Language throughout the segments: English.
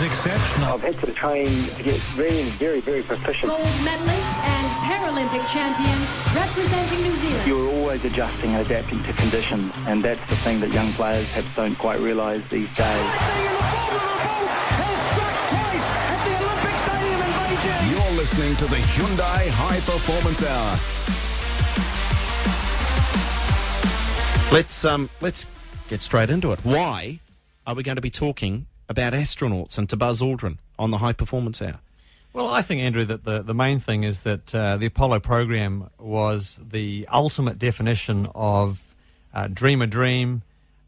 was exceptional. I've had to train to get very, very, very proficient. Gold medalist and Paralympic champion representing New Zealand. You're always adjusting and adapting to conditions, and that's the thing that young players perhaps don't quite realise these days. You're listening to the Hyundai High Performance Hour. Let's um, let's get straight into it. Why are we going to be talking about astronauts and to Buzz Aldrin on the High Performance Hour? Well, I think, Andrew, that the, the main thing is that uh, the Apollo program was the ultimate definition of uh, dream a dream,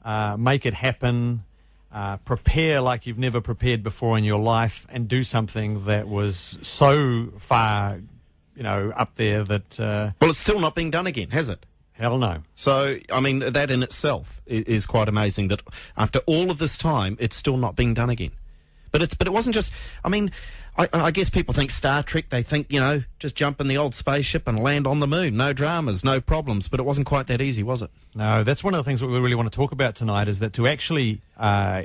uh, make it happen, uh, prepare like you've never prepared before in your life, and do something that was so far, you know, up there that. Uh, Well, it's still not being done again, has it? Hell no. So, I mean, that in itself is quite amazing that after all of this time, it's still not being done again. But it's but it wasn't just. I mean, I, I guess people think Star Trek. They think you know, just jump in the old spaceship and land on the moon. No dramas, no problems. But it wasn't quite that easy, was it? No, that's one of the things that we really want to talk about tonight is that to actually uh,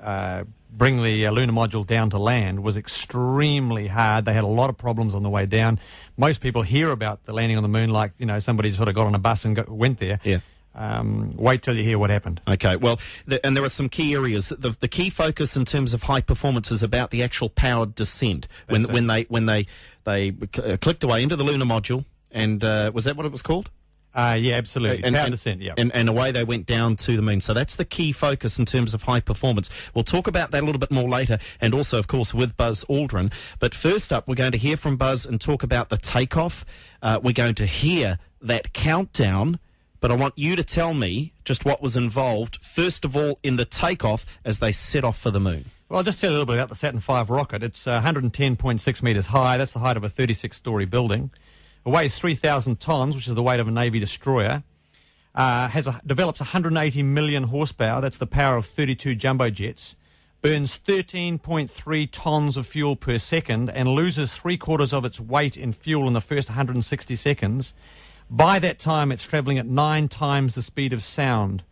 uh, bring the uh, lunar module down to land was extremely hard. They had a lot of problems on the way down. Most people hear about the landing on the moon like, you know, somebody sort of got on a bus and go, went there. Yeah. Um, wait till you hear what happened. Okay, well, the, and there are some key areas. The, the key focus in terms of high performance is about the actual powered descent when it. when they when they they uh, clicked away into the lunar module. And uh, was that what it was called? Uh, yeah, absolutely. and, descent, yeah. and, and away they went down to the moon. So that's the key focus in terms of high performance. We'll talk about that a little bit more later, and also, of course, with Buzz Aldrin. But first up, we're going to hear from Buzz and talk about the takeoff. Uh, we're going to hear that countdown. But I want you to tell me just what was involved, first of all, in the takeoff as they set off for the moon. Well, I'll just tell you a little bit about the Saturn V rocket. It's uh, 110.6 metres high. That's the height of a 36 story building. It weighs 3,000 tonnes, which is the weight of a Navy destroyer. Uh, has a, develops 180 million horsepower. That's the power of 32 jumbo jets. Burns 13.3 tonnes of fuel per second and loses three quarters of its weight in fuel in the first 160 seconds. By that time, it's travelling at nine times the speed of sound.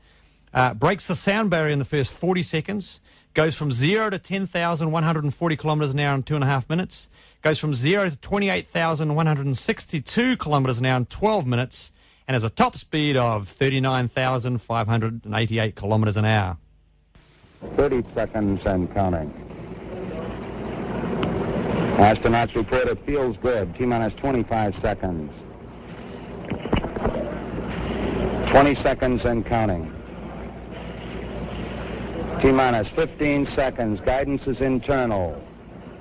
Uh, breaks the sound barrier in the first 40 seconds, goes from 0 to 10,140 kilometres an hour in two and a half minutes, goes from 0 to 28,162 kilometres an hour in 12 minutes, and has a top speed of 39,588 kilometres an hour. 30 seconds and counting. Astronauts report it feels good. T minus 25 seconds. 20 seconds and counting. T minus 15 seconds. Guidance is internal.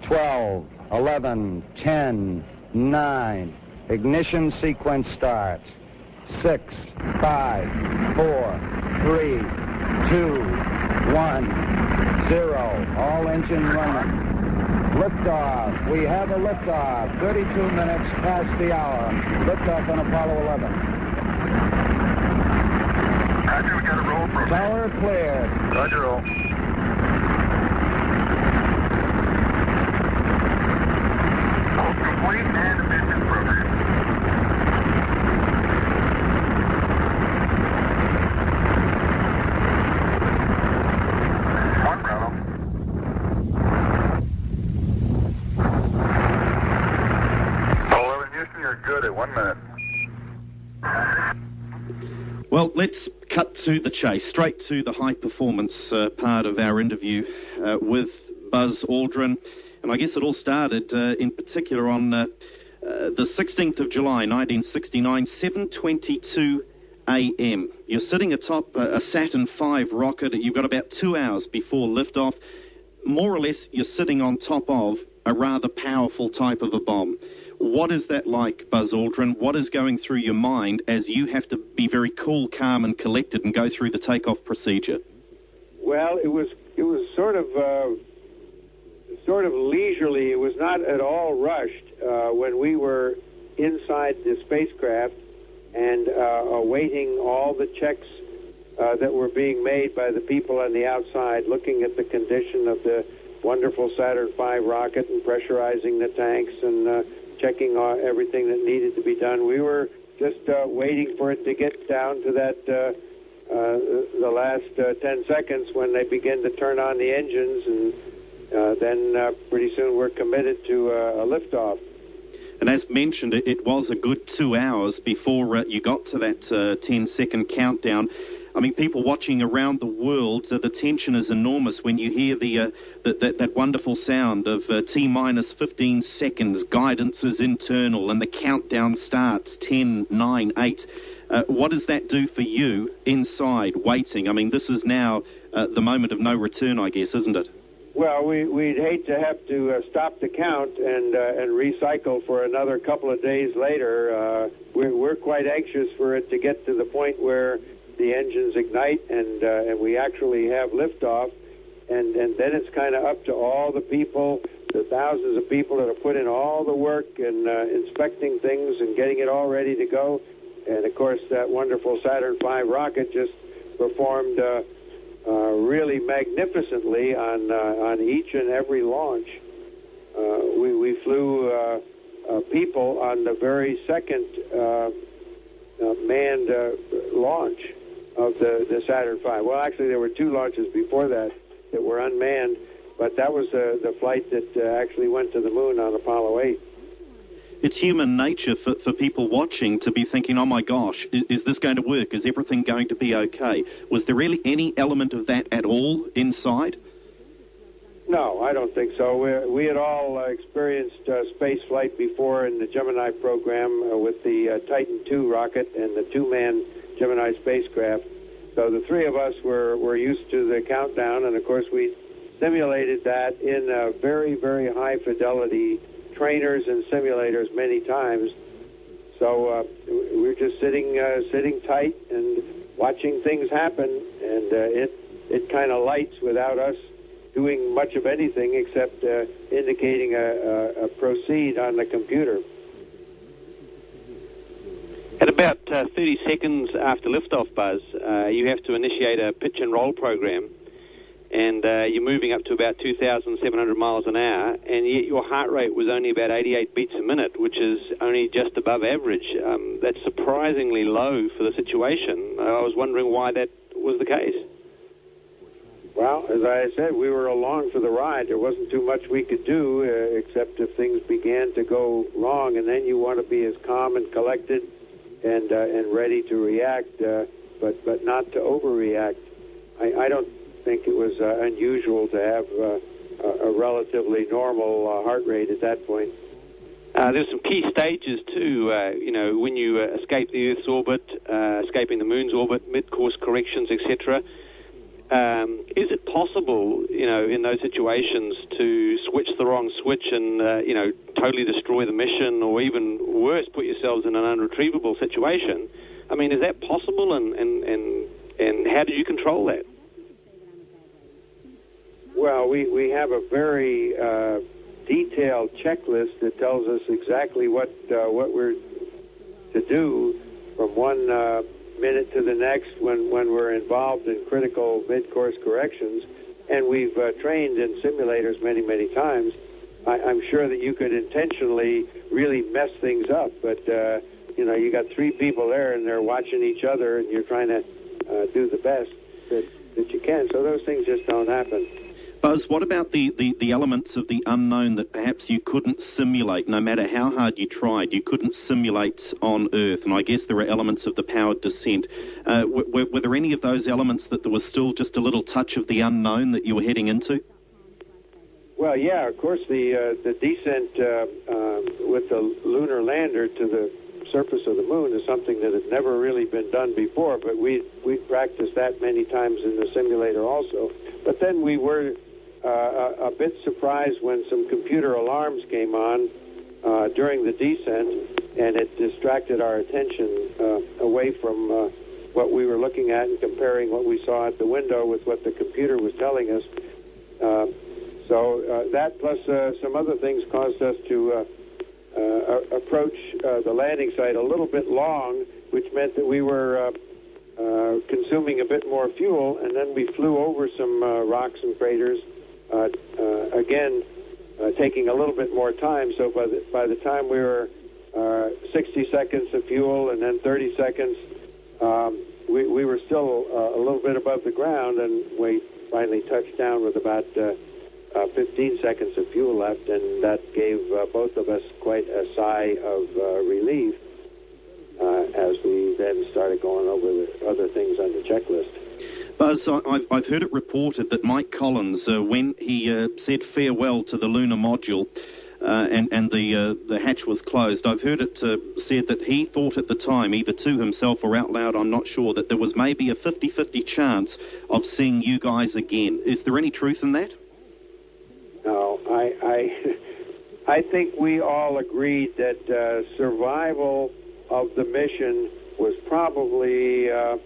12, 11, 10, 9. Ignition sequence starts. 6, 5, 4, 3, 2, 1, 0. All engine running. Liftoff. We have a liftoff. 32 minutes past the hour. Liftoff on Apollo 11. Roger, we got a roll program. Tower cleared. Roger, roll. Roll complete and mission program. One Bravo. Apollo 11 Houston, you're good at one minute. Well, let's cut to the chase, straight to the high performance uh, part of our interview uh, with Buzz Aldrin. And I guess it all started uh, in particular on uh, uh, the 16th of July, 1969, 7.22 a.m. You're sitting atop a, a Saturn V rocket. You've got about two hours before liftoff. More or less, you're sitting on top of a rather powerful type of a bomb. What is that like, Buzz Aldrin? What is going through your mind as you have to be very cool, calm, and collected and go through the takeoff procedure? Well, it was it was sort of uh, sort of leisurely. It was not at all rushed uh, when we were inside the spacecraft and uh, awaiting all the checks uh, that were being made by the people on the outside, looking at the condition of the wonderful Saturn V rocket and pressurizing the tanks and uh, checking uh, everything that needed to be done. We were just uh, waiting for it to get down to that. Uh, uh, the last uh, 10 seconds when they begin to turn on the engines and uh, then uh, pretty soon we're committed to uh, a liftoff. And as mentioned, it, was a good two hours before uh, you got to that uh, 10 second countdown. I mean, people watching around the world, uh, the tension is enormous when you hear the, uh, the that, that wonderful sound of uh, T minus 15 seconds, guidance is internal, and the countdown starts 10, 9, 8. Uh, what does that do for you inside waiting? I mean, this is now uh, the moment of no return, I guess, isn't it? Well, we, we'd hate to have to uh, stop the count and uh, and recycle for another couple of days later. Uh, we're, we're quite anxious for it to get to the point where the engines ignite and uh, and we actually have liftoff, and and then it's kind of up to all the people, the thousands of people that have put in all the work and uh, inspecting things and getting it all ready to go, and of course that wonderful Saturn V rocket just performed. Uh, uh, really magnificently on uh, on each and every launch. Uh, we we flew uh, uh, people on the very second uh, uh, manned uh, launch of the the Saturn V. Well, actually, there were two launches before that that were unmanned, but that was uh, the flight that uh, actually went to the moon on Apollo 8 it's human nature for, for people watching to be thinking, oh my gosh, is, is, this going to work? Is everything going to be okay? Was there really any element of that at all inside? No, I don't think so. We, we had all uh, experienced uh, space flight before in the Gemini program uh, with the uh, Titan II rocket and the two man Gemini spacecraft. So the three of us were, were used to the countdown, and of course, we simulated that in a very, very high fidelity trainers and simulators many times. So uh, we're just sitting uh, sitting tight and watching things happen, and uh, it it kind of lights without us doing much of anything except uh, indicating a, a, a, proceed on the computer. At about uh, 30 seconds after liftoff, Buzz, uh, you have to initiate a pitch and roll program and uh, you're moving up to about 2,700 miles an hour, and yet your heart rate was only about 88 beats a minute, which is only just above average. Um, that's surprisingly low for the situation. I was wondering why that was the case. Well, as I said, we were along for the ride. There wasn't too much we could do, uh, except if things began to go wrong, and then you want to be as calm and collected and uh, and ready to react, uh, but but not to overreact. I, I don't think it was uh, unusual to have uh, a relatively normal uh, heart rate at that point. Uh, there's some key stages too. Uh, you know, when you uh, escape the Earth's orbit, uh, escaping the Moon's orbit, mid-course corrections, etc. Um, is it possible, you know, in those situations to switch the wrong switch and, uh, you know, totally destroy the mission, or even worse, put yourselves in an unretrievable situation? I mean, is that possible, and and and, and how do you control that? Well, we, we have a very uh, detailed checklist that tells us exactly what uh, what we're to do from one uh, minute to the next when, when we're involved in critical mid-course corrections. And we've uh, trained in simulators many, many times. I, I'm sure that you could intentionally really mess things up, but uh, you know you got three people there and they're watching each other, and you're trying to uh, do the best that, that you can. So those things just don't happen. Buzz, what about the, the, the, elements of the unknown that perhaps you couldn't simulate, no matter how hard you tried? You couldn't simulate on Earth, and I guess there are elements of the powered descent. Uh, were, were, there any of those elements that there was still just a little touch of the unknown that you were heading into? Well, yeah, of course, the uh, the descent uh, um, with the lunar lander to the surface of the moon is something that had never really been done before, but we we practiced that many times in the simulator also. But then we were uh, a, bit surprised when some computer alarms came on uh, during the descent, and it distracted our attention uh, away from uh, what we were looking at and comparing what we saw at the window with what the computer was telling us. Uh, so uh, that plus some other things caused us to approach the landing site a little bit long, which meant that we were consuming a bit more fuel, and then we flew over some rocks and craters again, uh, taking a little bit more time. So by the, by the time we were 60 seconds of fuel and then 30 seconds, um, we, we were still a little bit above the ground, and we finally touched down with about uh, 15 seconds of fuel left, and that gave uh, both of us quite a sigh of uh, relief uh, as we then started going over the other things on the checklist. Buzz, I've, I've heard it reported that Mike Collins, uh, when he uh, said farewell to the lunar module uh, and, and the, uh, the hatch was closed, I've heard it uh, said that he thought at the time, either to himself or out loud, I'm not sure, that there was maybe a 50 50 chance of seeing you guys again. Is there any truth in that? No, I, I, I think we all agreed that uh, survival of the mission was probably uh,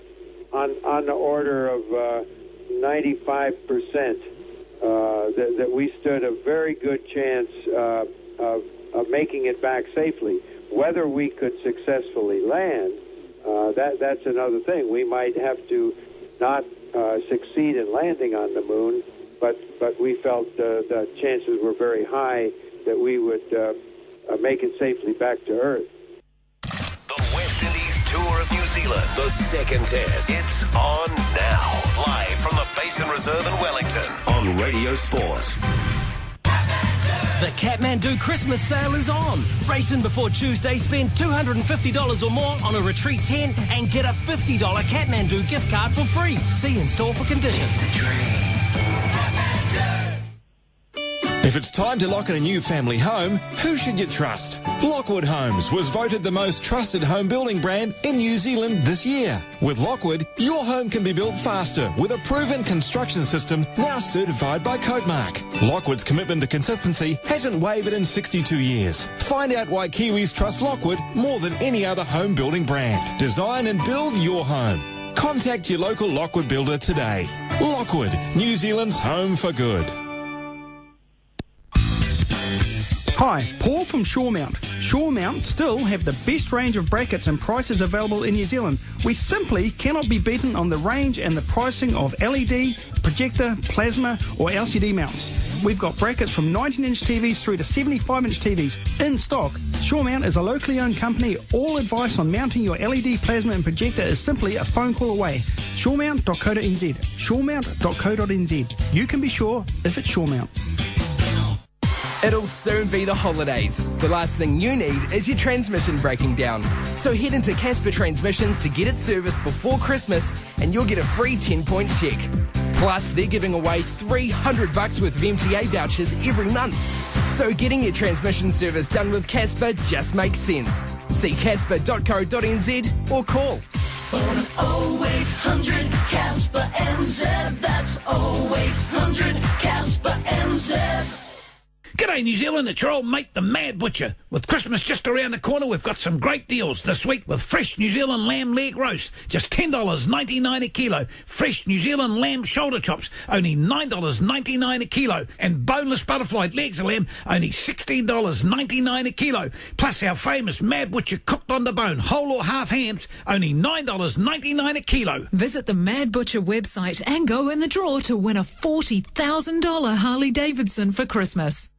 on on the order of uh, 95 percent. Uh, that, that we stood a very good chance uh, of, of making it back safely. Whether we could successfully land, that that's another thing. We might have to not succeed in landing on the moon, but but we felt the chances were very high that we would uh, make it safely back to Earth. Of New Zealand, the second test. It's on now. Live from the Basin Reserve in Wellington on Radio Sport. The Kathmandu Christmas sale is on. Race in before Tuesday, spend $250 or more on a Retreat 10 and get a $50 Kathmandu gift card for free. See in store for conditions. If it's time to lock in a new family home, who should you trust? Lockwood Homes was voted the most trusted home building brand in New Zealand this year. With Lockwood, your home can be built faster with a proven construction system now certified by Codemark. Lockwood's commitment to consistency hasn't wavered in 62 years. Find out why Kiwis trust Lockwood more than any other home building brand. Design and build your home. Contact your local Lockwood builder today. Lockwood, New Zealand's home for good. Hi, Paul from Shawmount. Shawmount still have the best range of brackets and prices available in New Zealand. We simply cannot be beaten on the range and the pricing of LED, projector, plasma, or LCD mounts. We've got brackets from 19 inch TVs through to 75 inch TVs in stock. Shawmount is a locally owned company. All advice on mounting your LED, plasma, and projector is simply a phone call away. Shawmount.co.nz. Shawmount.co.nz. You can be sure if it's Shawmount. It'll soon be the holidays. The last thing you need is your transmission breaking down. So head into Casper Transmissions to get it serviced before Christmas and you'll get a free 10 point check. Plus, they're giving away 300 bucks worth of MTA vouchers every month. So getting your transmission service done with Casper just makes sense. See casper.co.nz or call. Phone 0800 Casper NZ. That's 0800 Casper NZ. G'day, New Zealand. It's your old mate, the Mad Butcher. With Christmas just around the corner, we've got some great deals this week with fresh New Zealand lamb leg roast, just $10.99 a kilo. Fresh New Zealand lamb shoulder chops, only $9.99 a kilo. And boneless butterfly legs of lamb, only $16.99 a kilo. Plus our famous Mad Butcher cooked on the bone, whole or half hams, only $9.99 a kilo. Visit the Mad Butcher website and go in the draw to win a $40,000 Harley Davidson for Christmas.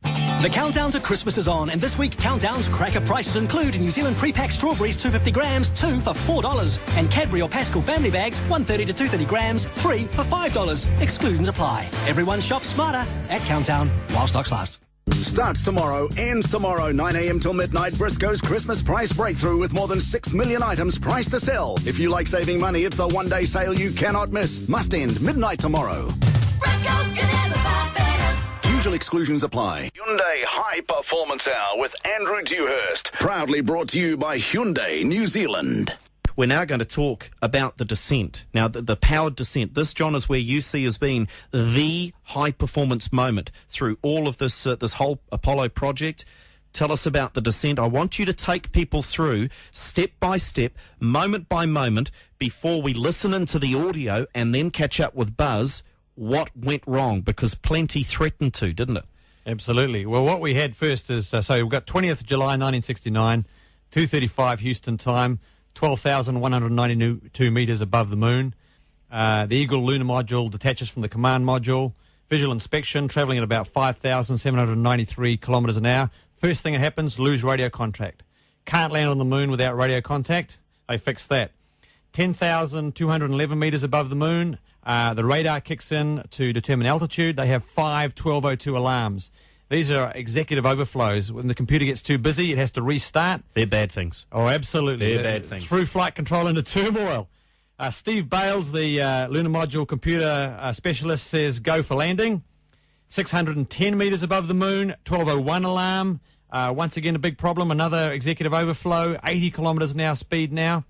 The countdown to Christmas is on, and this week Countdown's cracker prices include New Zealand pre-packed strawberries, 250 grams, two for four dollars, and Cadbury or Pascall family bags, 130 to 230 grams, three for five dollars. Exclusions apply. Everyone shop smarter at Countdown while stocks last. Starts tomorrow, ends tomorrow, 9am till midnight. Briscoe's Christmas price breakthrough with more than 6 million items priced to sell. If you like saving money, it's the one day sale you cannot miss. Must end midnight tomorrow. Usual exclusions apply. Hyundai High Performance Hour with Andrew Dewhurst. Proudly brought to you by Hyundai New Zealand. We're now going to talk about the descent. Now, the, the powered descent. This, John, is where you see as being the high performance moment through all of this uh, this whole Apollo project. Tell us about the descent. I want you to take people through step by step, moment by moment, before we listen into the audio and then catch up with Buzz. What went wrong? Because plenty threatened to, didn't it? Absolutely. Well, what we had first is uh, so we've got 20th of July 1969, 2:35 Houston time, 12,192 meters above the moon. Uh, the Eagle lunar module detaches from the command module. Visual inspection, traveling at about 5,793 kilometers an hour. First thing that happens, lose radio contact. Can't land on the moon without radio contact. They fixed that. 10,211 metres above the moon. Uh, the radar kicks in to determine altitude. They have five 1202 alarms. These are executive overflows. When the computer gets too busy, it has to restart. They're bad things. Oh, absolutely. They're bad things. Threw flight control into turmoil. Uh, Steve Bales, the uh, lunar module computer uh, specialist, says go for landing. 610 metres above the moon, 1201 alarm. Uh, once again, a big problem. Another executive overflow, 80 kilometres an hour speed now.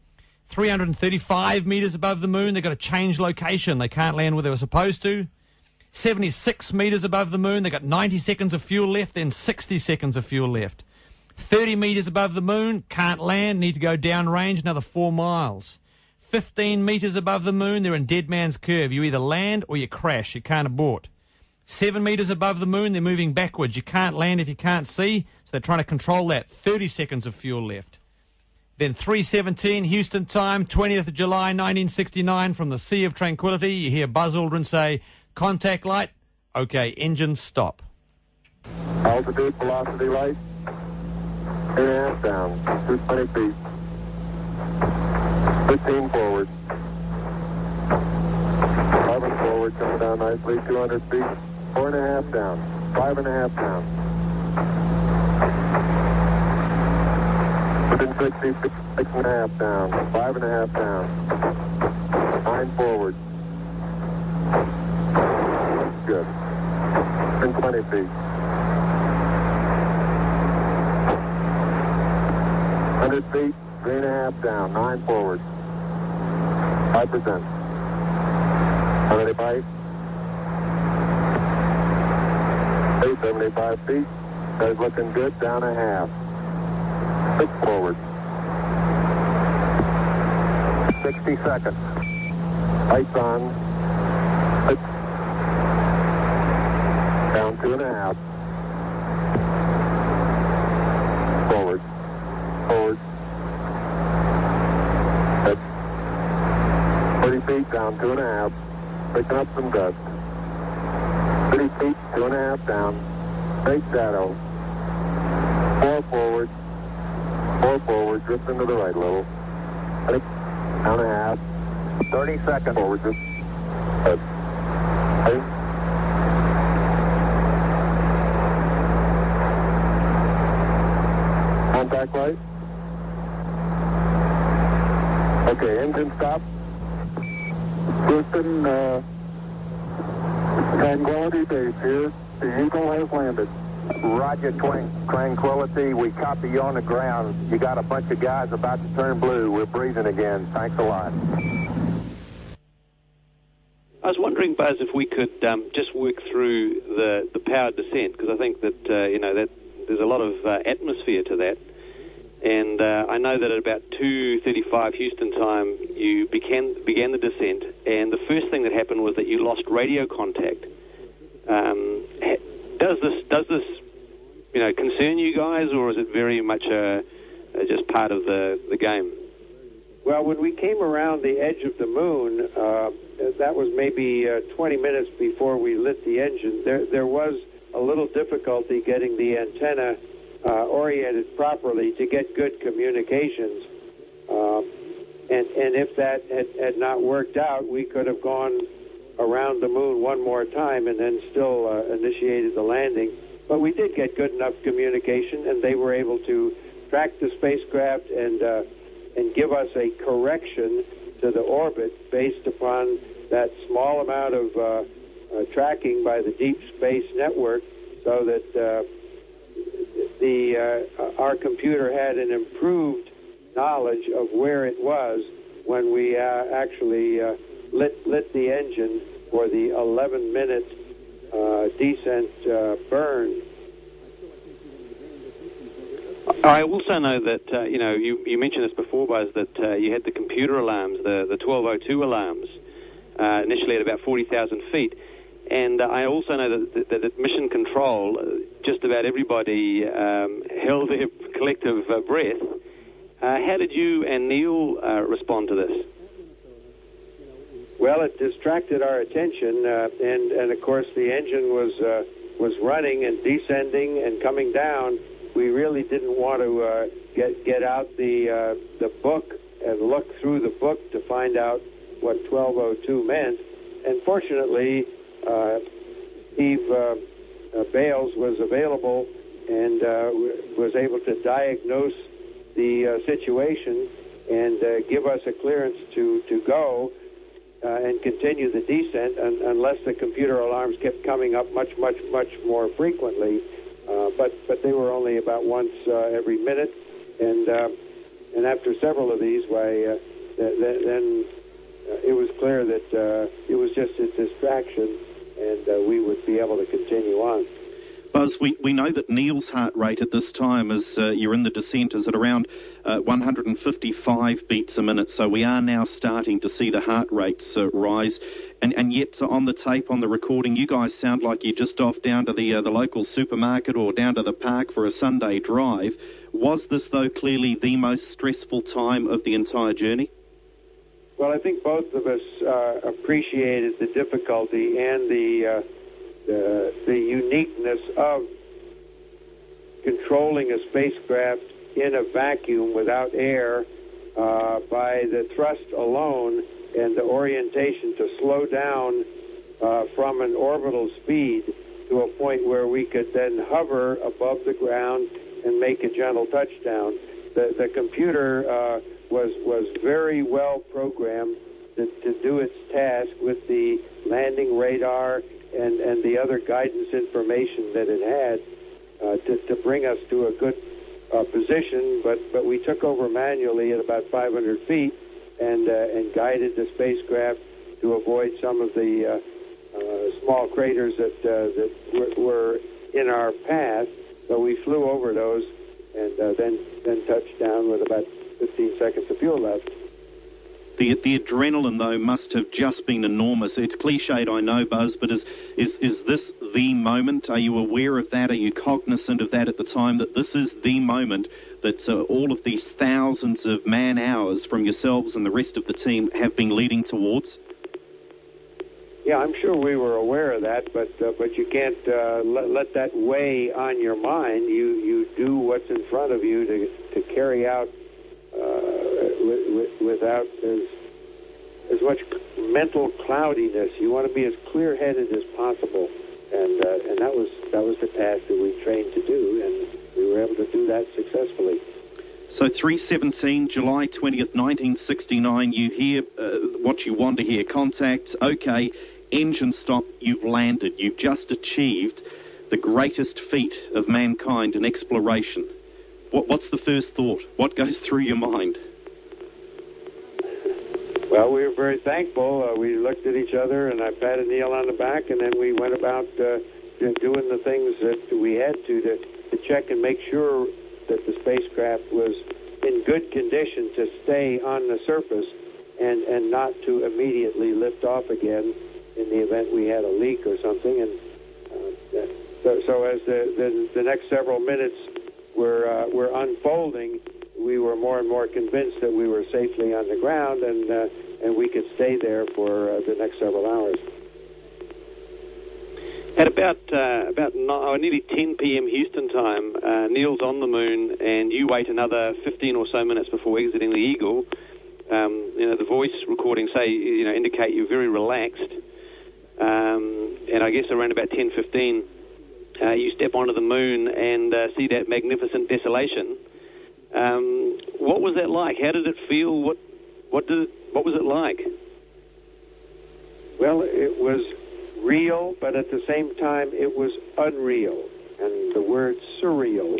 335 metres above the moon, they've got to change location. They can't land where they were supposed to. 76 metres above the moon, they've got 90 seconds of fuel left, then 60 seconds of fuel left. 30 metres above the moon, can't land, need to go downrange another four miles. 15 metres above the moon, they're in dead man's curve. You either land or you crash. You can't abort. Seven metres above the moon, they're moving backwards. You can't land if you can't see, so they're trying to control that. 30 seconds of fuel left. Then 317 Houston time, 20th of July 1969 from the Sea of Tranquility. You hear Buzz Aldrin say, contact light. Okay, engines stop. Altitude, velocity, light. Eight and a half down. 220 feet. 15 forward. 11 forward, coming down nicely. 200 feet. Four and a half down. Five and a half down. Within 60 feet, six and a half down. Five and a half down. Nine forward. Good. Within 20 feet. 100 feet, three and a half down, nine forward. 5%. How many bite? 875 feet. That is looking good, down a half. Six forward. 60 seconds. Lights on. Six. Down two and a half. Forward. Forward. That's 30 feet down, two and a half. Picking up some dust. 30 feet, two and a half down. Straight shadow. Four forward. Four drifting to the right a little. Ready? Down a half. 30 seconds. Forward, just. Ready? Contact light. Okay, engine stop. Houston, uh, Tranquility Base here. The Eagle has landed. Roger, Tranquility. We copy you on the ground. You got a bunch of guys about to turn blue. We're breathing again. Thanks a lot. I was wondering, Buzz, if we could um, just work through the, the powered descent because I think that uh, you know that there's a lot of uh, atmosphere to that, and uh, I know that at about 2:35 Houston time you began began the descent, and the first thing that happened was that you lost radio contact. Um, does this does this you know concern you guys, or is it very much uh, uh, just part of the the game? Well, when we came around the edge of the moon, uh, that was maybe uh, 20 minutes before we lit the engine. There, there was a little difficulty getting the antenna uh, oriented properly to get good communications. Um, and, and if that had, had not worked out, we could have gone around the moon one more time and then still uh, initiated the landing. But we did get good enough communication, and they were able to track the spacecraft and uh, and give us a correction to the orbit based upon that small amount of uh, uh, tracking by the Deep Space Network, so that uh, the uh, our computer had an improved knowledge of where it was when we actually lit lit the engine for the 11 minute uh, descent uh, burn. I also know that uh, you know you, you mentioned this before, Buzz, that uh, you had the computer alarms, the the 1202 alarms, uh, initially at about 40,000 feet, and uh, I also know that, that, that at Mission Control, just about everybody um, held their collective breath. How did you and Neil respond to this? Well, it distracted our attention, uh, and and of course the engine was uh, was running and descending and coming down. We really didn't want to uh, get get out the uh, the book and look through the book to find out what 1202 meant. And fortunately, uh, uh, uh, Bales was available and uh, was able to diagnose the uh, situation and uh, give us a clearance to, to go uh, and continue the descent un- unless the computer alarms kept coming up much, much, much more frequently. Uh, but, but they were only about once uh, every minute. And, uh, and after several of these, why, uh, th- th- then uh, it was clear that uh, it was just a distraction and uh, we would be able to continue on. Buzz, we, we know that Neil's heart rate at this time, as uh, you're in the descent, is at around uh, 155 beats a minute. So we are now starting to see the heart rates uh, rise. And, and yet, on the tape, on the recording, you guys sound like you're just off down to the, uh, the local supermarket or down to the park for a Sunday drive. Was this, though, clearly the most stressful time of the entire journey? Well, I think both of us uh, appreciated the difficulty and the, uh, the the uniqueness of controlling a spacecraft in a vacuum without air uh, by the thrust alone and the orientation to slow down uh, from an orbital speed to a point where we could then hover above the ground and make a gentle touchdown. The, the computer uh, was was very well programmed to, to do its task with the landing radar and, and the other guidance information that it had uh, to, to bring us to a good uh, position. But but we took over manually at about 500 feet and uh, and guided the spacecraft to avoid some of the uh, uh, small craters that uh, that were, were in our path. So we flew over those and uh, then then touched down with about 15 seconds of fuel left. The, the adrenaline, though, must have just been enormous. It's cliched, I know, Buzz, but is, is, is this the moment? Are you aware of that? Are you cognizant of that at the time, that this is the moment that uh, all of these thousands of man hours from yourselves and the rest of the team have been leading towards? Yeah, I'm sure we were aware of that, but uh, but you can't uh, let, let that weigh on your mind. You you do what's in front of you to to carry out uh, without as as much mental cloudiness. You want to be as clear-headed as possible, and uh, and that was that was the task that we trained to do, and we were able to do that successfully. So 317, July 20th, 1969, you hear uh, what you want to hear. Contact, okay, engine stop, you've landed. You've just achieved the greatest feat of mankind in exploration. What, what's the first thought? What goes through your mind? Well, we were very thankful. Uh, we looked at each other, and I patted Neil on the back, and then we went about uh, doing the things that we had to, to to check and make sure that the spacecraft was in good condition to stay on the surface and and not to immediately lift off again in the event we had a leak or something. And uh, so, so as the, the the next several minutes were uh, were unfolding, we were more and more convinced that we were safely on the ground and uh, and we could stay there for uh, the next several hours. At about uh, about ni- oh, nearly 10 p.m. Houston time, uh, Neil's on the moon, and you wait another 15 or so minutes before exiting the Eagle. Um, you know, the voice recordings say you know indicate you're very relaxed, um, and I guess around about 10:15, uh, you step onto the moon and uh, see that magnificent desolation. Um, what was that like? How did it feel? What what did it, what was it like? Well, it was real, but at the same time, it was unreal. And the word surreal,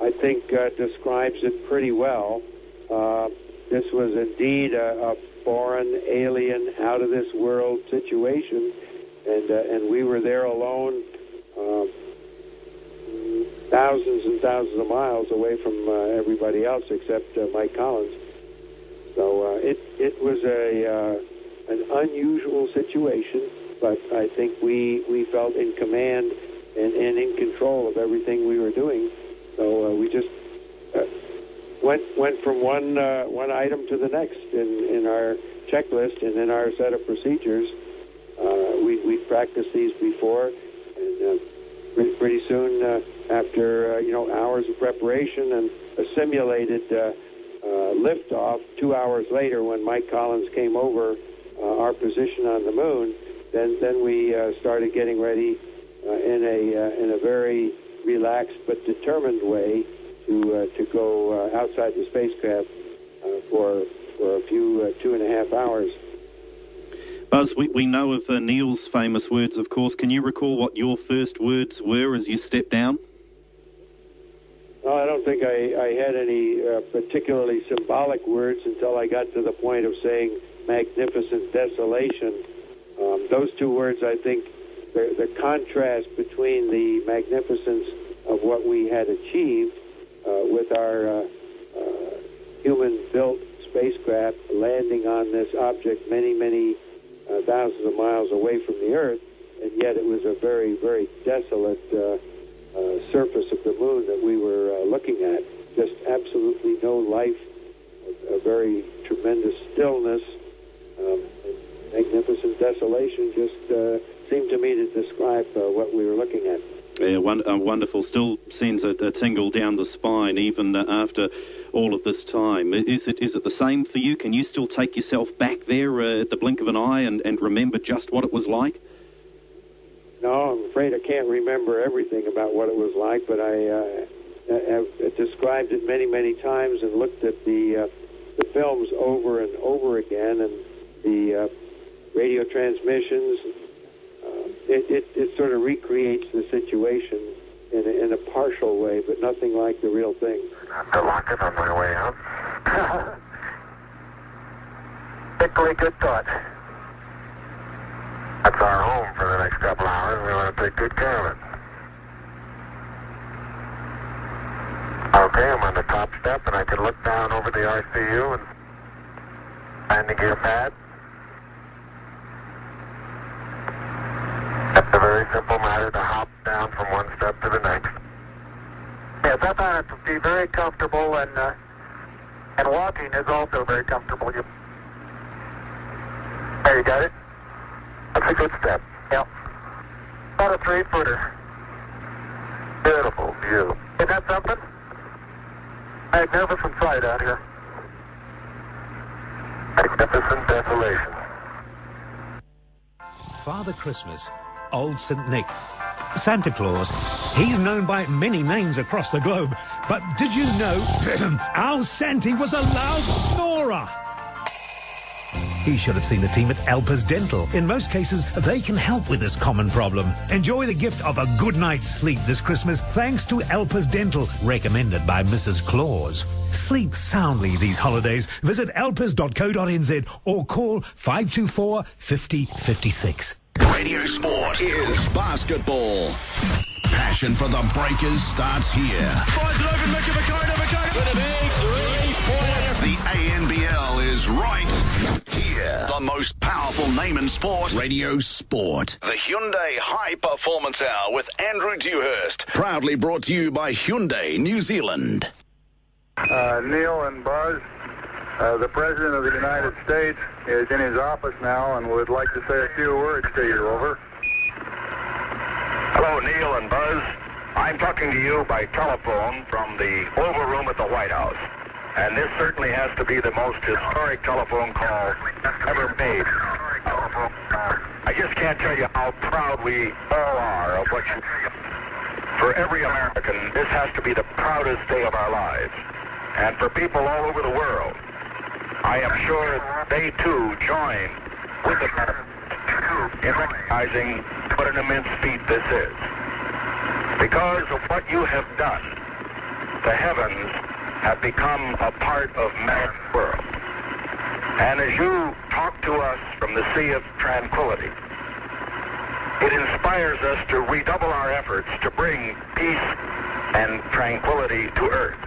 I think, uh, describes it pretty well. Uh, this was indeed a, a foreign, alien, out of this world situation, and uh, and we were there alone, uh, thousands and thousands of miles away from uh, everybody else except uh, Mike Collins. So uh, it it was a uh, an unusual situation, but I think we we felt in command and, and in control of everything we were doing. So uh, we just uh, went went from one uh, one item to the next in, in our checklist and in our set of procedures. Uh, we we practiced these before, and uh, pretty, pretty soon uh, after uh, you know hours of preparation and a simulated uh, uh, liftoff, two hours later, when Mike Collins came over uh, our position on the moon, then then we uh, started getting ready uh, in a uh, in a very relaxed but determined way to uh, to go outside the spacecraft for for a few two and a half hours. Buzz, we, we know of Neil's famous words, of course. Can you recall what your first words were as you stepped down? Well, I don't think I, I had any uh, particularly symbolic words until I got to the point of saying magnificent desolation. Um, those two words, I think, the, the contrast between the magnificence of what we had achieved uh, with our uh, uh, human-built spacecraft landing on this object many, many uh, thousands of miles away from the Earth, and yet it was a very, very desolate uh, surface of the moon that we were uh, looking at. Just absolutely no life, a, a very tremendous stillness, um, magnificent desolation just uh, seemed to me to describe uh, what we were looking at. Yeah, one, uh, wonderful. Still sends a, a, tingle down the spine even uh, after all of this time. Is it is it the same for you? Can you still take yourself back there uh, at the blink of an eye and, and remember just what it was like? No, I'm afraid I can't remember everything about what it was like, but I uh, have described it many, many times and looked at the uh, the films over and over again, and the uh, radio transmissions. Uh, it, it, it sort of recreates the situation in a, in a partial way, but nothing like the real thing. The rocket on my way out. Particularly good thought. That's our home for the next couple hours. We want to take good care of it. Okay, I'm on the top step, and I can look down over the RCU and find the gear pad. It's a very simple matter to hop down from one step to the next. Yes, I found it to be very comfortable, and uh, and walking is also very comfortable. You, there, you got it. That's a good step. Yep. About a three footer. Beautiful view. Isn't that something? Magnificent sight out here. Magnificent desolation. Father Christmas, Old St. Nick, Santa Claus. He's known by many names across the globe, but did you know our Santa was a loud snorer? He should have seen the team at Alpers Dental. In most cases, they can help with this common problem. Enjoy the gift of a good night's sleep this Christmas thanks to Alpers Dental, recommended by Mrs. Claus. Sleep soundly these holidays. Visit alpers.co.nz or call 524 50 56. Radio Sport is basketball. Passion for the Breakers starts here. Finds it open, Mika Vukona, Vukona. With a big three-pointer. The ANBL is right here. The most powerful name in sport, Radio Sport. The Hyundai High Performance Hour with Andrew Dewhurst. Proudly brought to you by Hyundai New Zealand. Uh, Neil and Buzz, uh, the President of the United States is in his office now and would like to say a few words to you. Over. Hello, Neil and Buzz. I'm talking to you by telephone from the Oval Room at the White House. And this certainly has to be the most historic telephone call ever made. I just can't tell you how proud we all are of what you... For every American, this has to be the proudest day of our lives. And for people all over the world, I am sure they too join with the in recognizing what an immense feat this is. Because of what you have done, the heavens have become a part of man's world. And as you talk to us from the sea of tranquility, it inspires us to redouble our efforts to bring peace and tranquility to earth.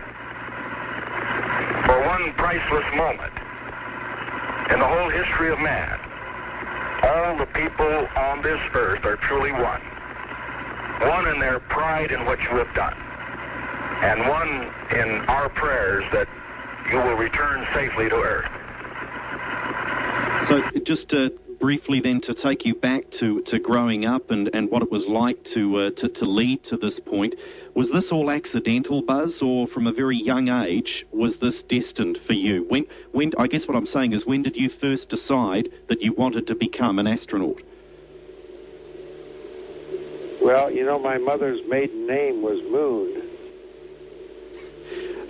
For one priceless moment in the whole history of man, all the people on this earth are truly one. One in their pride in what you have done, and one in our prayers that you will return safely to earth. So, just uh, briefly then to take you back to, to growing up and, and what it was like to, uh, to to lead to this point. Was this all accidental, Buzz, or from a very young age was this destined for you? When when I guess what I'm saying is when did you first decide that you wanted to become an astronaut? Well, you know, my mother's maiden name was Moon.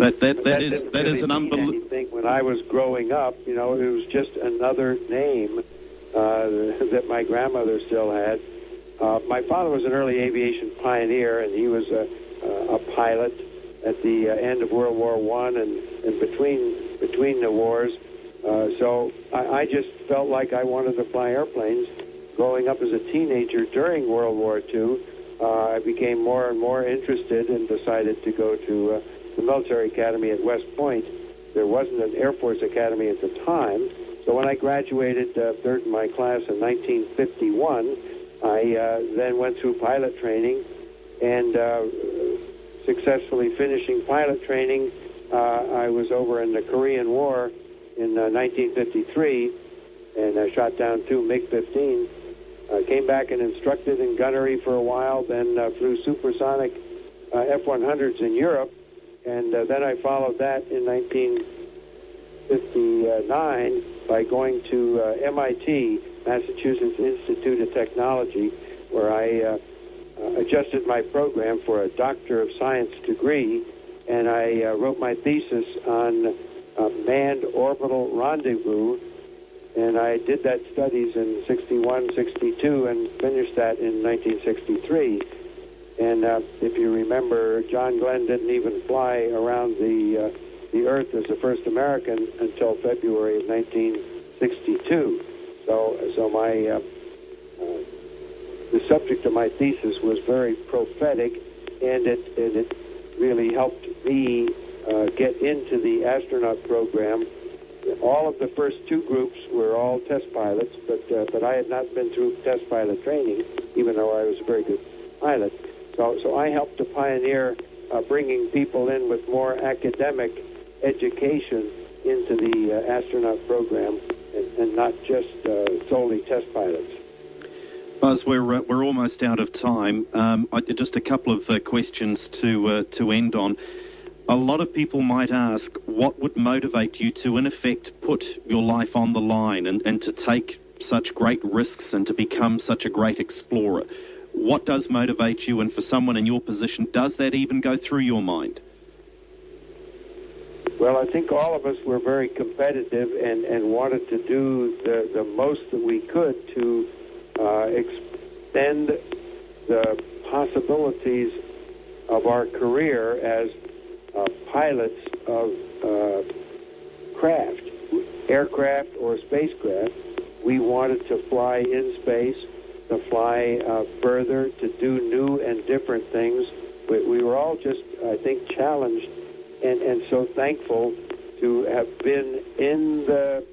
That that, that that is that is really an unbelievable. anything when I was growing up. You know, it was just another name uh, that my grandmother still had. Uh, my father was an early aviation pioneer, and he was a, a pilot at the uh, end of World War One and, and between between the wars. Uh, so I, I just felt like I wanted to fly airplanes. Growing up as a teenager during World War II, uh, I became more and more interested and decided to go to uh, the military academy at West Point. There wasn't an Air Force academy at the time, so when I graduated uh, third in my class in 1951, I uh, then went through pilot training and uh, successfully finishing pilot training. Uh, I was over in the Korean War in uh, 1953 and I shot down two MiG-15. Uh, came back and instructed in gunnery for a while, then uh, flew supersonic uh, F-100s in Europe, and uh, then I followed that in 1959 by going to uh, MIT, Massachusetts Institute of Technology, where I uh, uh, adjusted my program for a Doctor of Science degree, and I uh, wrote my thesis on uh, manned orbital rendezvous and I did that studies in 61, 62, and finished that in 1963. And uh, if you remember, John Glenn didn't even fly around the uh, the Earth as the first American until February of 1962. So, so my uh, uh, the subject of my thesis was very prophetic, and it and it really helped me uh, get into the astronaut program all of the first two groups were all test pilots, but uh, but I had not been through test pilot training, even though I was a very good pilot. So so I helped to pioneer uh, bringing people in with more academic education into the uh, astronaut program, and, and not just uh, solely test pilots. Buzz, we're uh, we're almost out of time. Um, I, just a couple of uh, questions to uh, to end on. A lot of people might ask, what would motivate you to, in effect, put your life on the line and, and to take such great risks and to become such a great explorer? What does motivate you? And for someone in your position, does that even go through your mind? Well, I think all of us were very competitive and, and wanted to do the, the most that we could to uh, extend the possibilities of our career as uh, pilots of uh, craft, aircraft or spacecraft. We wanted to fly in space, to fly uh, further, to do new and different things. We, we were all just, I think, challenged and, and so thankful to have been in the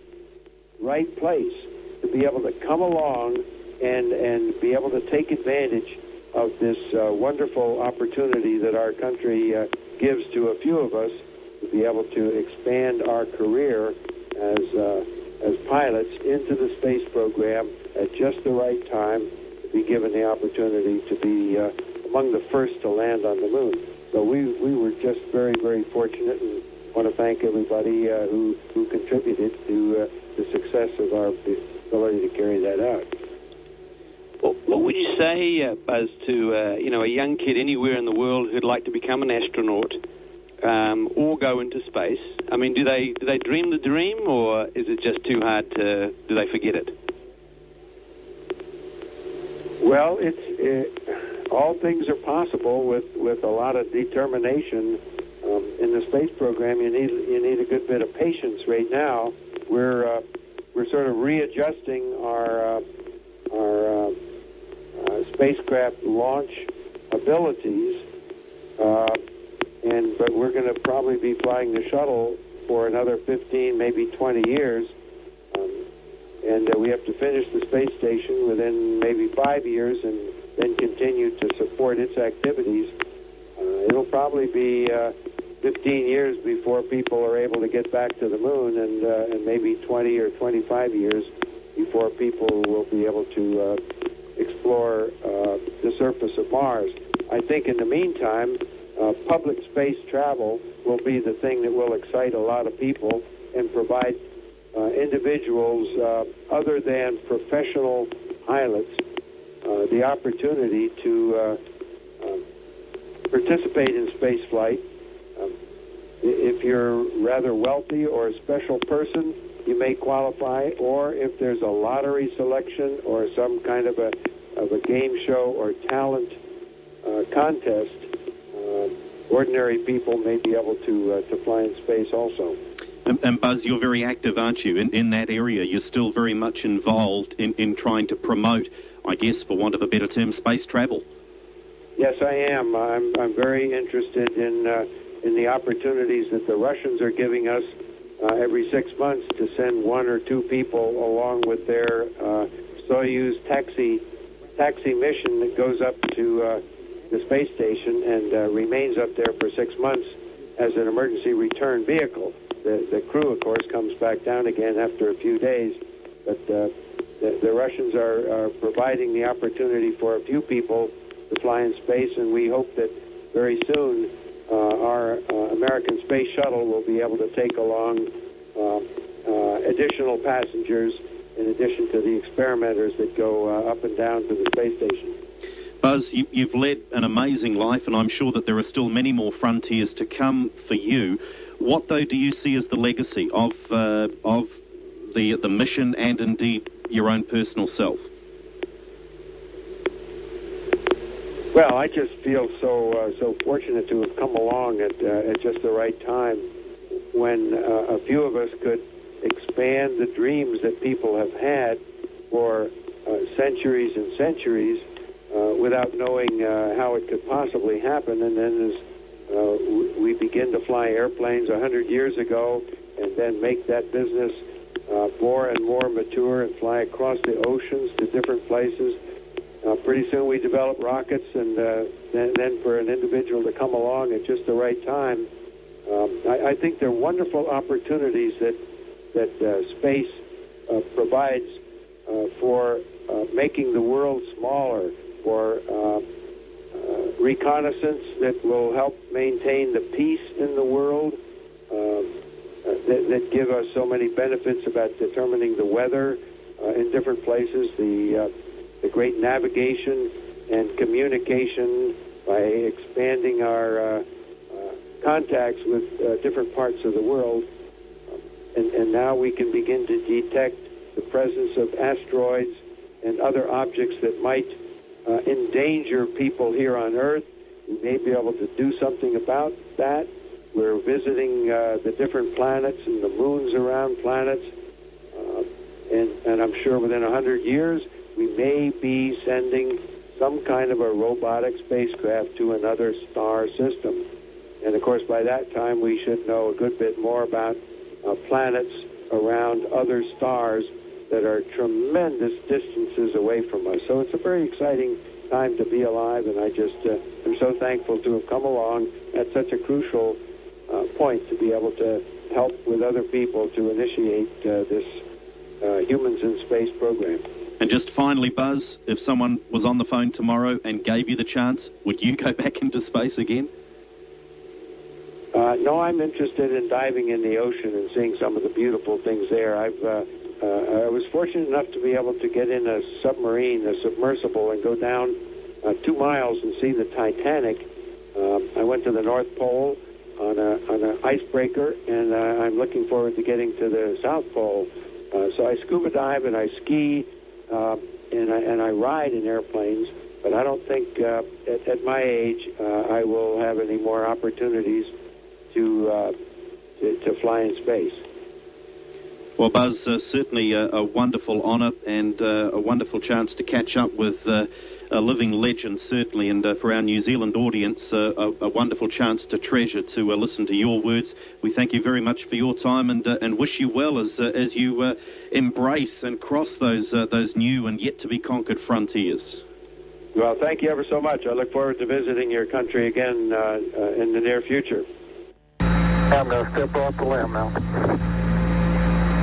right place, to be able to come along and, and be able to take advantage of this uh, wonderful opportunity that our country uh, gives to a few of us to be able to expand our career as uh, as pilots into the space program at just the right time to be given the opportunity to be uh, among the first to land on the moon. So we, we were just very, very fortunate and want to thank everybody uh, who, who contributed to uh, the success of our ability to carry that out. Well, what would you say, uh, Buzz, to uh, you know a young kid anywhere in the world who'd like to become an astronaut um, or go into space? I mean, do they do they dream the dream, or is it just too hard to? Do they forget it? Well, it's it, all things are possible with, with a lot of determination. Um, in the space program, you need you need a good bit of patience. Right now, we're uh, we're sort of readjusting our uh, our uh, uh, spacecraft launch abilities, uh, and but we're going to probably be flying the shuttle for another 15, maybe 20 years, um, and uh, we have to finish the space station within maybe five years, and then continue to support its activities. Uh, it'll probably be uh, 15 years before people are able to get back to the moon, and uh, and maybe 20 or 25 years before people will be able to uh, explore uh, the surface of Mars. I think in the meantime, uh, public space travel will be the thing that will excite a lot of people and provide uh, individuals uh, other than professional pilots uh, the opportunity to uh, uh, participate in space flight. Um, if you're rather wealthy or a special person, you may qualify, or if there's a lottery selection or some kind of a of a game show or talent uh, contest, ordinary people may be able to to fly in space also. And, Buzz, you're very active, aren't you, in, in that area? You're still very much involved in, in trying to promote, I guess, for want of a better term, space travel. Yes, I am. I'm, I'm very interested in, uh, in the opportunities that the Russians are giving us uh, every six months to send one or two people along with their uh, Soyuz taxi, taxi mission that goes up to uh, the space station and uh, remains up there for six months as an emergency return vehicle. The, the crew, of course, comes back down again after a few days, but uh, the, the Russians are, are providing the opportunity for a few people to fly in space, and we hope that very soon uh, our uh, American space shuttle will be able to take along uh, uh, additional passengers in addition to the experimenters that go uh, up and down to the space station. Buzz, you, have led an amazing life, and I'm sure that there are still many more frontiers to come for you. What, though, do you see as the legacy of uh, of the the mission and indeed your own personal self? Well, I just feel so uh, so fortunate to have come along at uh, at just the right time when uh, a few of us could expand the dreams that people have had for uh, centuries and centuries uh, without knowing uh, how it could possibly happen, and then as uh, we begin to fly airplanes 100 years ago and then make that business uh, more and more mature and fly across the oceans to different places. Uh, pretty soon we develop rockets, and uh, then, then for an individual to come along at just the right time, um, I, I think they're wonderful opportunities that that uh, space uh, provides uh, for uh, making the world smaller, for uh, uh, reconnaissance that will help maintain the peace in the world, uh, uh, that, that, give us so many benefits about determining the weather uh, in different places, the, uh, the great navigation and communication by expanding our contacts with different parts of the world. And, and now we can begin to detect the presence of asteroids and other objects that might uh, endanger people here on Earth. We may be able to do something about that. We're visiting uh, the different planets and the moons around planets. Uh, and, and I'm sure within 100 years, we may be sending some kind of a robotic spacecraft to another star system. And of course, by that time, we should know a good bit more about uh, planets around other stars that are tremendous distances away from us. So it's a very exciting time to be alive, and I just uh, am so thankful to have come along at such a crucial uh, point to be able to help with other people to initiate uh, this uh, Humans in Space program. And just finally, Buzz, if someone was on the phone tomorrow and gave you the chance, would you go back into space again? Uh, no, I'm interested in diving in the ocean and seeing some of the beautiful things there. I've uh, uh, I was fortunate enough to be able to get in a submarine, a submersible, and go down uh, two miles and see the Titanic. Uh, I went to the North Pole on a on an icebreaker, and uh, I'm looking forward to getting to the South Pole. Uh, so I scuba dive and I ski, uh, and I and I ride in airplanes. But I don't think uh, at, at my age uh, I will have any more opportunities to, uh, to to fly in space. Well, Buzz, uh, certainly a, a wonderful honour and uh, a wonderful chance to catch up with uh, a living legend, certainly, and uh, for our New Zealand audience, uh, a, a, wonderful chance to treasure to uh, listen to your words. We thank you very much for your time and and wish you well as as you embrace and cross those those new and yet to be conquered frontiers. Well, thank you ever so much. I look forward to visiting your country again in the near future. I'm going to step off the limb now.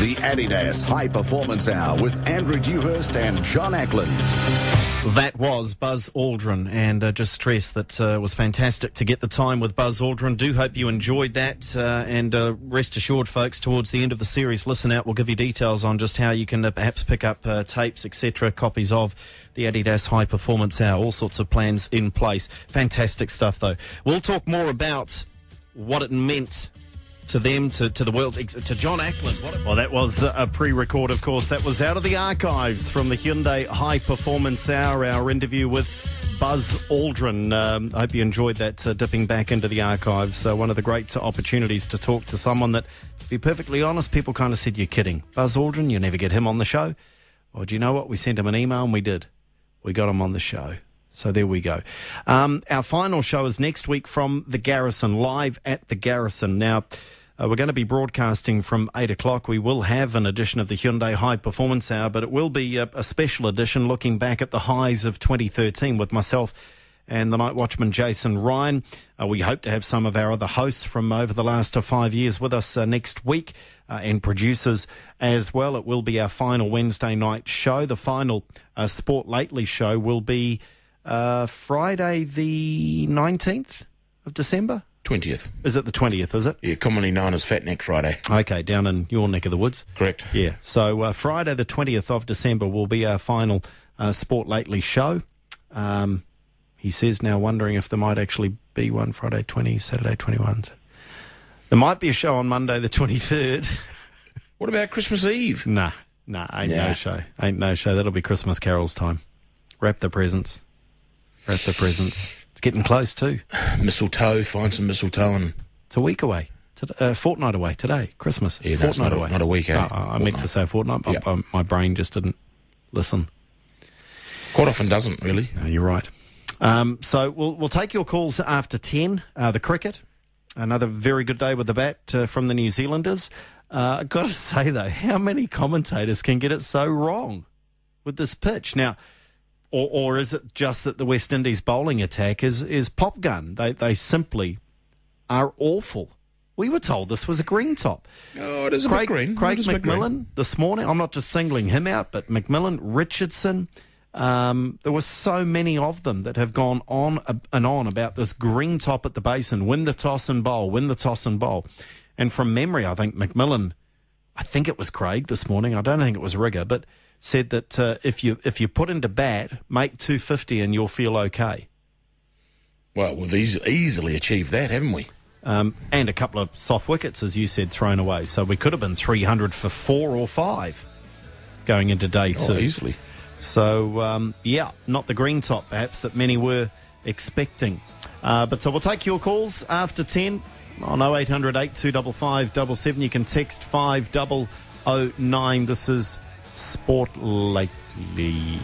The Adidas High Performance Hour with Andrew Dewhurst and John Ackland. That was Buzz Aldrin, and uh, just stress that uh, was fantastic to get the time with Buzz Aldrin. Do hope you enjoyed that, uh, and uh, rest assured, folks, towards the end of the series, listen out. We'll give you details on just how you can uh, perhaps pick up uh, tapes, etc., copies of the Adidas High Performance Hour. All sorts of plans in place. Fantastic stuff, though. We'll talk more about what it meant to them, to, to the world, to John Ackland. Well, that was a pre-record, of course. That was out of the archives from the Hyundai High Performance Hour, our interview with Buzz Aldrin. Um, I hope you enjoyed that, uh, dipping back into the archives. Uh, one of the great opportunities to talk to someone that, to be perfectly honest, people kind of said, you're kidding. Buzz Aldrin, you never get him on the show. Well, do you know what? We sent him an email and we did. We got him on the show. So there we go. Um, our final show is next week from the Garrison, live at the Garrison. Now, uh, we're going to be broadcasting from 8 o'clock. We will have an edition of the Hyundai High Performance Hour, but it will be a, a special edition looking back at the highs of 2013 with myself and the night watchman Jason Ryan. Uh, we hope to have some of our other hosts from over the last five years with us uh, next week uh, and producers as well. It will be our final Wednesday night show. The final uh, Sport Lately show will be uh, Friday the 19th of December. 20th. Is it the 20th, is it? Yeah, commonly known as Fat Neck Friday. Okay, down in your neck of the woods. Correct. Yeah. So uh, Friday, the 20th of December, will be our final uh, Sport Lately show. Um, he says now, wondering if there might actually be one Friday 20, Saturday 21. There might be a show on Monday, the 23rd. What about Christmas Eve? Nah, nah, ain't Yeah. no show. Ain't no show. That'll be Christmas carols time. Wrap the presents. Wrap the presents. It's getting close too. Mistletoe, find some mistletoe and. It's a week away. Today, uh, fortnight away today. Christmas. Yeah, fortnight not a- away. not a week, eh? No, I, I meant to say a fortnight. but Yeah. um, my brain just didn't listen. Quite often doesn't, really. No, you're right. Um, so we'll we'll take your calls after ten. Uh, the cricket, another very good day with the bat uh, from the New Zealanders. Uh, I've got to say though, how many commentators can get it so wrong with this pitch now? Or, or is it just that the West Indies bowling attack is is pop gun? They they simply are awful. We were told this was a green top. Oh, it is a Craig, bit green. Craig a green. McMillan this morning. I'm not just singling him out, but McMillan, Richardson. Um, there were so many of them that have gone on and on about this green top at the basin. Win the toss and bowl. Win the toss and bowl. And from memory, I think McMillan, I think it was Craig this morning. I don't think it was Rigger, but said that uh, if you if you put into bat, make 250 and you'll feel okay. Well, we've eas- easily achieved that, haven't we? Um, and a couple of soft wickets, as you said, thrown away. So we could have been 300 for four or five going into day Oh, two. easily. So, um, yeah, not the green top perhaps that many were expecting. Uh, but so we'll take your calls after 10 on 0800 8255 7. You can text 5009. This is Sport Lately.